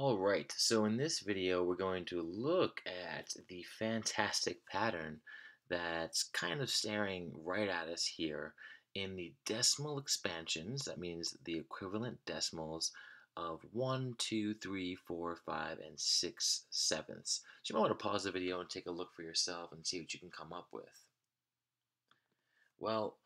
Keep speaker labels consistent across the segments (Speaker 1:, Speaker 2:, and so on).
Speaker 1: Alright, so in this video we're going to look at the fantastic pattern that's kind of staring right at us here in the decimal expansions, that means the equivalent decimals of 1, 2, 3, 4, 5, and 6 sevenths. So you might want to pause the video and take a look for yourself and see what you can come up with. Well,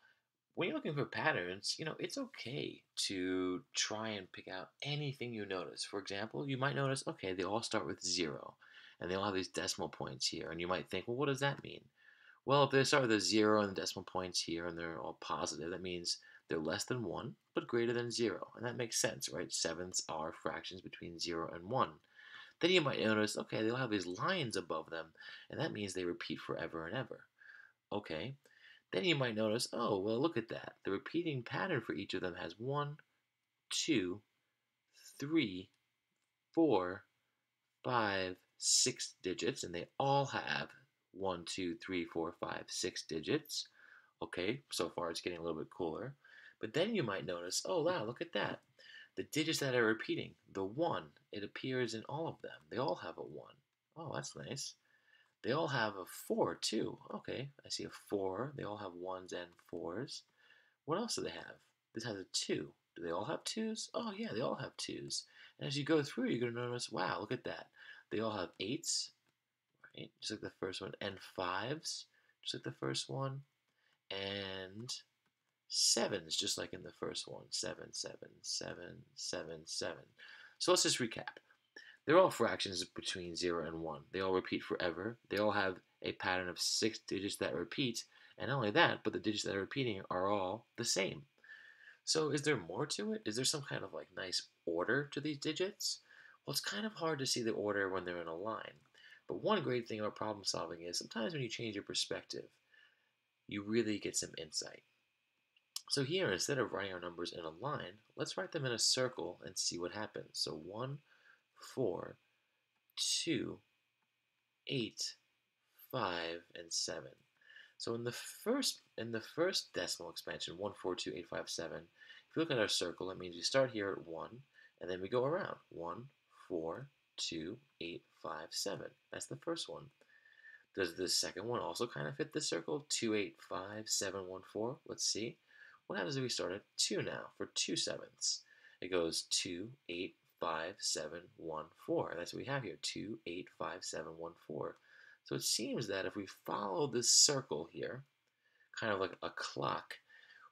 Speaker 1: when you're looking for patterns, you know, it's okay to try and pick out anything you notice. For example, you might notice, okay, they all start with zero, and they all have these decimal points here, and you might think, well, what does that mean? Well, if they start with a zero and the decimal points here, and they're all positive, that means they're less than one, but greater than zero, and that makes sense, right? Sevenths are fractions between zero and one. Then you might notice, okay, they'll have these lines above them, and that means they repeat forever and ever. Okay, then you might notice, oh, well, look at that. The repeating pattern for each of them has one, two, three, four, five, six digits, and they all have one, two, three, four, five, six digits. Okay, so far it's getting a little bit cooler. But then you might notice, oh, wow, look at that. The digits that are repeating, the one, it appears in all of them. They all have a one. Oh, that's nice. They all have a 4 too. Okay, I see a 4. They all have 1s and 4s. What else do they have? This has a 2. Do they all have 2s? Oh yeah, they all have 2s. And as you go through, you're going to notice, wow, look at that. They all have 8s, right? Just like the first one. And 5s, just like the first one. And 7s, just like in the first one. 7, 7, 7, 7, 7. So let's just recap. They're all fractions between 0 and 1. They all repeat forever. They all have a pattern of six digits that repeat. And not only that, but the digits that are repeating are all the same. So is there more to it? Is there some kind of like nice order to these digits? Well, it's kind of hard to see the order when they're in a line. But one great thing about problem solving is sometimes when you change your perspective, you really get some insight. So here, instead of writing our numbers in a line, let's write them in a circle and see what happens. So 1, 4, 2, 8, 5, and 7. So in the first in the first decimal expansion, 1, 4, 2, 8, 5, 7, if you look at our circle, it means we start here at 1, and then we go around. 1, 4, 2, 8, 5, 7. That's the first one. Does the second one also kind of fit the circle? 2, 8, 5, 7, 1, 4. Let's see. What happens if we start at 2 now for 2 sevenths? It goes 2, 8, five, seven, one, four. That's what we have here, two, eight, five, seven, one, four. So it seems that if we follow this circle here, kind of like a clock,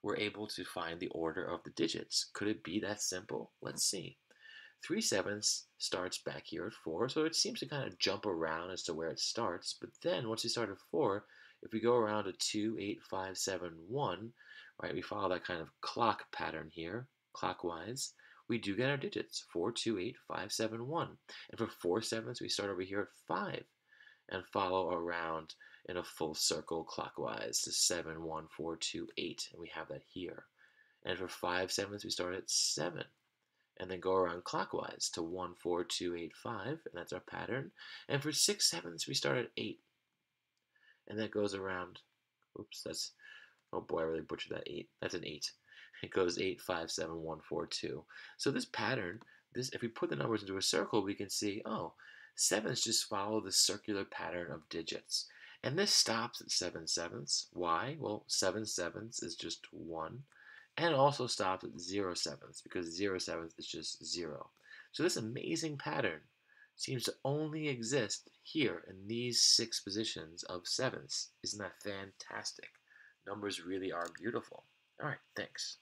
Speaker 1: we're able to find the order of the digits. Could it be that simple? Let's see. 3 sevenths starts back here at 4, so it seems to kind of jump around as to where it starts. But then once we start at 4, if we go around to 2, 8, 5, 7, 1, right, we follow that kind of clock pattern here, clockwise, we do get our digits 4, 2, 8, 5, 7, 1. And for 4 sevens, we start over here at 5 and follow around in a full circle clockwise to 7, 1, 4, 2, 8. And we have that here. And for 5 sevens, we start at 7 and then go around clockwise to 1, 4, 2, 8, 5. And that's our pattern. And for 6 sevens, we start at 8. And that goes around, oops, that's, oh boy, I really butchered that 8. That's an 8 it goes 8, 5, 7, 1, 4, 2. So this pattern, this if we put the numbers into a circle, we can see, oh, sevens just follow the circular pattern of digits. And this stops at 7 sevenths. Why? Well, 7 sevenths is just 1. And also stops at 0 sevenths because 0 sevenths is just 0. So this amazing pattern seems to only exist here in these six positions of sevenths. Isn't that fantastic? Numbers really are beautiful. All right, thanks.